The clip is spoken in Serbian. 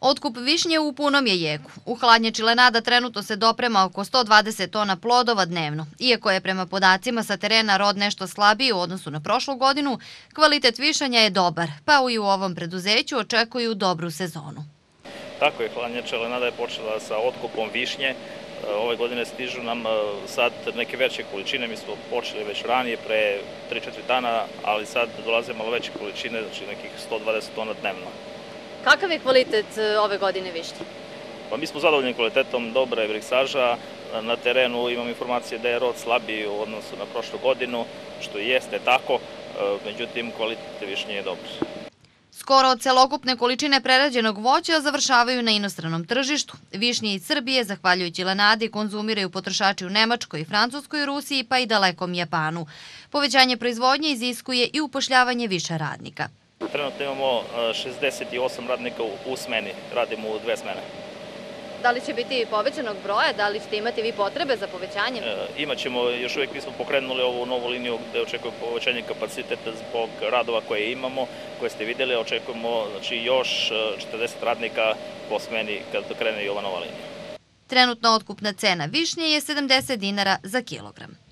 Otkup višnje u punom je jeku. U hladnjači Lenada trenutno se doprema oko 120 tona plodova dnevno. Iako je prema podacima sa terena rod nešto slabiji u odnosu na prošlu godinu, kvalitet višanja je dobar, pa i u ovom preduzeću očekuju dobru sezonu. Tako je, hladnjača Lenada je počela sa otkupom višnje. E, ove godine stižu nam e, sad neke veće količine, mi smo počeli već ranije, pre 3-4 dana, ali sad dolaze malo veće količine, znači nekih 120 tona dnevno. Kakav je kvalitet e, ove godine višnje? Pa mi smo zadovoljni kvalitetom, dobra je vriksaža, na terenu imam informacije da je rod slabiji u odnosu na prošlu godinu, što jeste tako, međutim kvalitet višnje je dobar. Skoro od celokupne količine prerađenog voća završavaju na inostranom tržištu. Višnje iz Srbije, zahvaljujući Lenadi, konzumiraju potrošači u Nemačkoj, Francuskoj, Rusiji pa i dalekom Japanu. Povećanje proizvodnje iziskuje i upošljavanje više radnika. Trenutno imamo 68 radnika u smeni, radimo u dve smene. Da li će biti povećanog broja? Da li ćete imati vi potrebe za povećanjem? E, imaćemo, još uvijek mi smo pokrenuli ovu novu liniju gde očekujemo povećanje kapaciteta zbog radova koje imamo, koje ste videli, očekujemo znači, još 40 e, radnika po smeni kad krene i ova nova linija. Trenutna otkupna cena višnje je 70 dinara za kilogram.